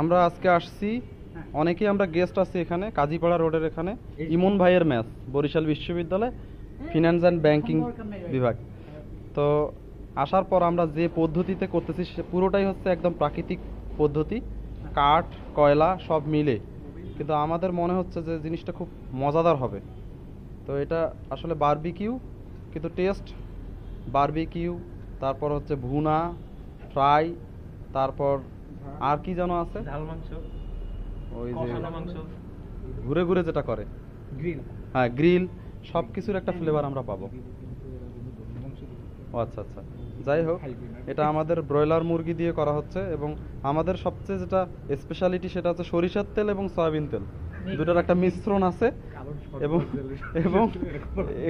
আমরা আজকে আসছি অনেকেই আমরা গেস্ট আছি এখানে কাজীপাড়া রোডের এখানে ইমন ভাইয়ের ম্যাচ বরিশাল বিশ্ববিদ্যালয় ফিনান্স অ্যান্ড ব্যাংকিং বিভাগ। তো আসার পর আমরা যে পদ্ধতিতে করতেছি সে পুরোটাই হচ্ছে একদম প্রাকৃতিক পদ্ধতি। কাঠ কয়লা সব মিলে। কিন্তু আমাদের মনে হচ্ছে যে জিনিসটা খুব মজাদার হবে। তো এটা আসলে বারবিকিউ কিন্তু টেস্ট বারবিকিউ তারপর হচ্ছে ভুনা ফ্রাই তারপর আর কি যেন আছে? ঝাল মাংস। ওই যে মাংস। ঘুরে ঘুরে যেটা করে। গ্রিল। হ্যাঁ গ্রিল সব কিছুর একটা ফ্লেভার আমরা পাবো। ও আচ্ছা আচ্ছা। যাই হোক এটা আমাদের ব্রয়লার মুরগি দিয়ে করা হচ্ছে এবং আমাদের সবচেয়ে যেটা স্পেশালিটি সেটা হচ্ছে সরিষার তেল এবং সয়াবিন তেল। দুটার একটা মিশ্রণ আছে। এবং এবং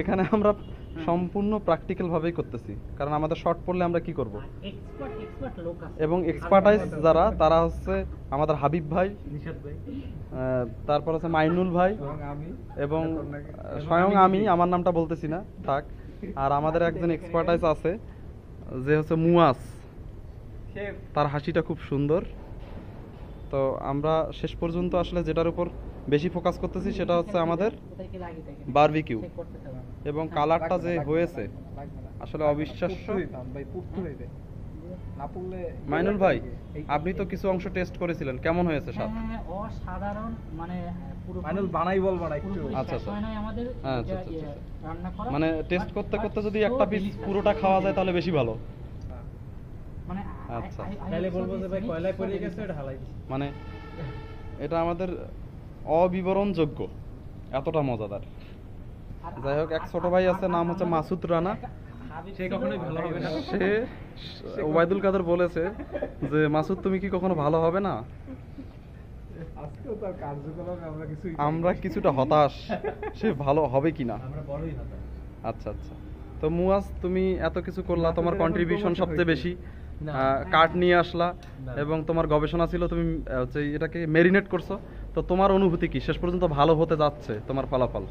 এখানে আমরা সম্পূর্ণ প্র্যাকটিক্যাল ভাবেই করতেছি। কারণ আমাদের শর্ট পড়লে আমরা কি করব? এবং এক্সপার্টাইজ যারা তারা হচ্ছে আমাদের হাবিব ভাই তারপর হচ্ছে মাইনুল ভাই এবং স্বয়ং আমি আমার নামটা বলতেছি না থাক। আর আমাদের একজন এক্সপার্টাইজ আছে যে হচ্ছে মুয়াস। তার হাসিটা খুব সুন্দর। তো আমরা শেষ পর্যন্ত আসলে যেটার উপর বেশি ফোকাস করতেছি সেটা হচ্ছে আমাদের বারবিকিউ এবং কালারটা যে হয়েছে আসলে অবিশ্বাস্য। মাইনুল ভাই আপনি তো কিছু অংশ টেস্ট করেছিলেন। কেমন হয়েছে স্বাদ? হ্যাঁ, হ্যাঁ, অসাধারণ মানে মাইনুল বানাই বলব না একটু। আচ্ছা, আচ্ছা। আমাদের হ্যাঁ, আচ্ছা, আচ্ছা, ইয়ে। রান্না করা। মানে টেস্ট করতে করতে যদি একটা পিস পুরোটা খাওয়া যায় তাহলে বেশি ভালো। আচ্ছা। তাহলে বলব যে ভাই কয়লায় পড়ে গেছে এটা হালাই মানে এটা আমাদের অবিবরণযোগ্য এতটা মজাদার। যাই হোক এক ছোট ভাই আছে নাম হচ্ছে মাসুদ রানা। সে কখনোই ভালো হবে না। সে ওবায়দুল কাদের বলেছে যে মাসুদ তুমি কি কখনো ভালো হবে না? আমরা কিছুটা হতাশ সে ভালো হবে কিনা? আমরা বড়ই হতাশ। আচ্ছা আচ্ছা। তো মুয়াজ তুমি এত কিছু করলা তোমার কন্ট্রিবিউশন সবচেয়ে বেশি। কার্ড নিয়ে আসলা এবং তোমার গবেষণা ছিল তুমি হচ্ছে এটাকে মেরিনেট করছ। তো তোমার অনুভূতি কি? শেষ পর্যন্ত ভালো হতে যাচ্ছে তোমার ফলাফল?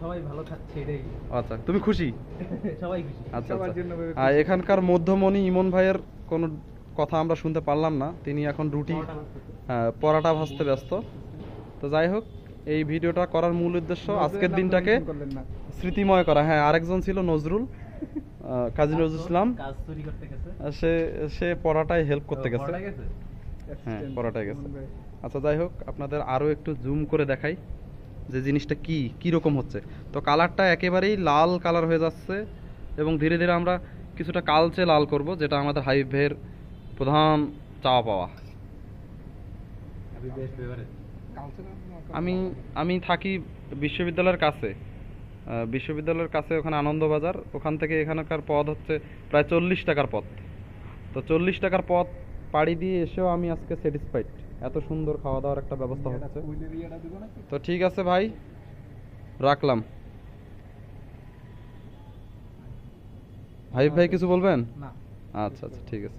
সবাই ভালো থাকছে এটাই। আচ্ছা তুমি খুশি? সবাই খুশি। আচ্ছা আচ্ছা। আর এখানকার মধ্যমণি ইমন ভাইয়ের কোনো কথা আমরা শুনতে পারলাম না। তিনি এখন রুটি হ্যাঁ, পরাটা ভাজতে ব্যস্ত। তো যাই হোক এই ভিডিওটা করার মূল উদ্দেশ্য আজকের দিনটাকে। স্মৃতিময় করা। হ্যাঁ আরেকজন ছিল নজরুল। কাজী নজরুল ইসলাম কাজ চুরি করতে গেছে? আহ, সে সে পড়াটায় হেল্প করতে গেছে। হ্যাঁ পড়াটায় গেছে। আচ্ছা যাই হোক আপনাদের আরও একটু জুম করে দেখাই যে জিনিসটা কি কি রকম হচ্ছে। তো কালারটা একেবারেই লাল কালার হয়ে যাচ্ছে এবং ধীরে ধীরে আমরা কিছুটা কালচে লাল করব যেটা আমাদের হাইভের প্রধান চাওয়া পাওয়া। আমি আমি থাকি বিশ্ববিদ্যালয়ের কাছে। বিশ্ববিদ্যালয়ের কাছে ওখানে আনন্দবাজার। ওখান থেকে এখানকার পথ হচ্ছে প্রায় চল্লিশ টাকার পথ তো চল্লিশ টাকার পথ পাড়ি দিয়ে এসেও আমি আজকে স্যাটিসফাইড এত সুন্দর খাওয়া দাওয়ার একটা ব্যবস্থা হচ্ছে। তো ঠিক আছে ভাই রাখলাম। ভাই ভাই কিছু বলবেন? আচ্ছা আচ্ছা ঠিক আছে।